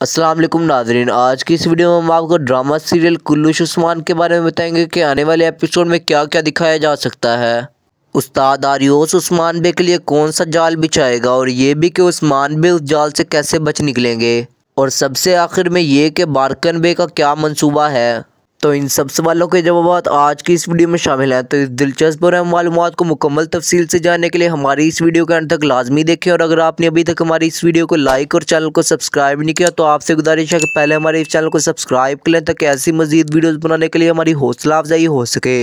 वालेकुम नाजरीन। आज की इस वीडियो में हम आपको ड्रामा सीरियल कुल्लू उस्मान के बारे में बताएँगे कि आने वाले एपिसोड में क्या क्या दिखाया जा सकता है। उस्ताद आरियोस उस्मान बे के लिए कौन सा जाल बिछाएगा और ये भी कि उस्मान बे उस जाल से कैसे बच निकलेंगे? और सबसे आखिर में ये कि बारकन बे का क्या मंसूबा है? तो इन सब सवालों के जवाब आज की इस वीडियो में शामिल हैं। तो इस दिलचस्प और अहम मालूम को मुकम्मल तफसील से जानने के लिए हमारी इस वीडियो के अंत तक लाजमी देखें और अगर आपने अभी तक हमारी इस वीडियो को लाइक और चैनल को सब्सक्राइब नहीं किया तो आपसे गुजारिश है कि पहले हमारे इस चैनल को सब्सक्राइब करें ताकि ऐसी मजीद वीडियोज़ बनाने के लिए हमारी हौसला अफजाई हो सके।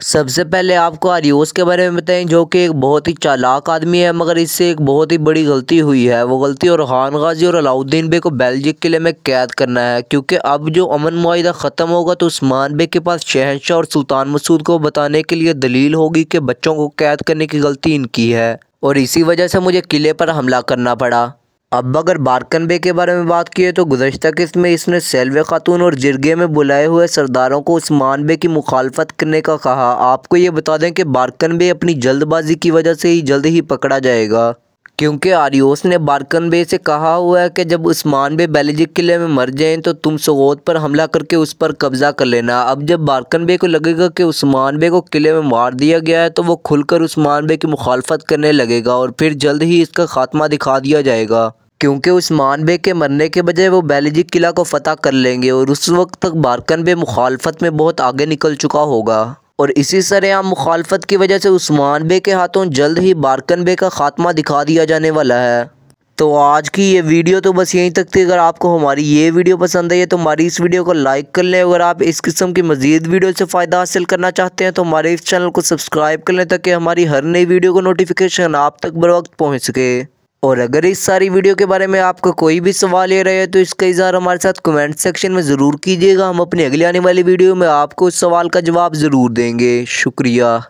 सबसे पहले आपको आरियोस के बारे में बताएँ, जो कि एक बहुत ही चालाक आदमी है, मगर इससे एक बहुत ही बड़ी गलती हुई है। वो गलती और खान गाजी और अलाउद्दीन बे को बेल्जिक किले में कैद करना है, क्योंकि अब जो अमन माहिदा ख़त्म होगा तो उस्मान बे के पास शहनशाह और सुल्तान मसूद को बताने के लिए दलील होगी कि बच्चों को कैद करने की गलती इनकी है। और इसी वजह से मुझे किले पर हमला करना पड़ा। अब अगर बारकन बे के बारे में बात की है तो गुजशत किस्त में इसने सेलवे खातून और जिरगे में बुलाए हुए सरदारों को उस्मान बे की मुखालफत करने का कहा। आपको ये बता दें कि बारकनबे अपनी जल्दबाजी की वजह से ही जल्द ही पकड़ा जाएगा। क्योंकि आरियोस ने बारकन बे से कहा हुआ है कि जब उस्मान बे बेलजिक किले में मर जाएँ तो तुम सगोद पर हमला करके उस पर कब्जा कर लेना। अब जब बारकन बे को लगेगा कि उस्मान बे को किले में मार दिया गया है तो वो खुलकर उस्मान बे की मुखालफत करने लगेगा और फिर जल्द ही इसका खात्मा दिखा दिया जाएगा। क्योंकि उस्मान बे के मरने के बजाय वो बेलजिक किला को फतह कर लेंगे और उस वक्त तक बारकन बे मुखालफत में बहुत आगे निकल चुका होगा। और इसी सरेआम मुखालफत की वजह से उस्मान बे के हाथों जल्द ही बारकन बे का खात्मा दिखा दिया जाने वाला है। तो आज की ये वीडियो तो बस यहीं तक थी। अगर आपको हमारी ये वीडियो पसंद आई है तो हमारी इस वीडियो को लाइक कर लें। अगर आप इस किस्म की मज़ीद वीडियो से फ़ायदा हासिल करना चाहते हैं तो हमारे इस चैनल को सब्सक्राइब कर लें ताकि हमारी हर नई वीडियो को नोटिफिकेशन आप तक बर वक्त पहुँच सके। और अगर इस सारी वीडियो के बारे में आपका कोई भी सवाल ले रहे हैं तो इसका इजहार हमारे साथ कमेंट सेक्शन में ज़रूर कीजिएगा। हम अपनी अगली आने वाली वीडियो में आपको उस सवाल का जवाब ज़रूर देंगे। शुक्रिया।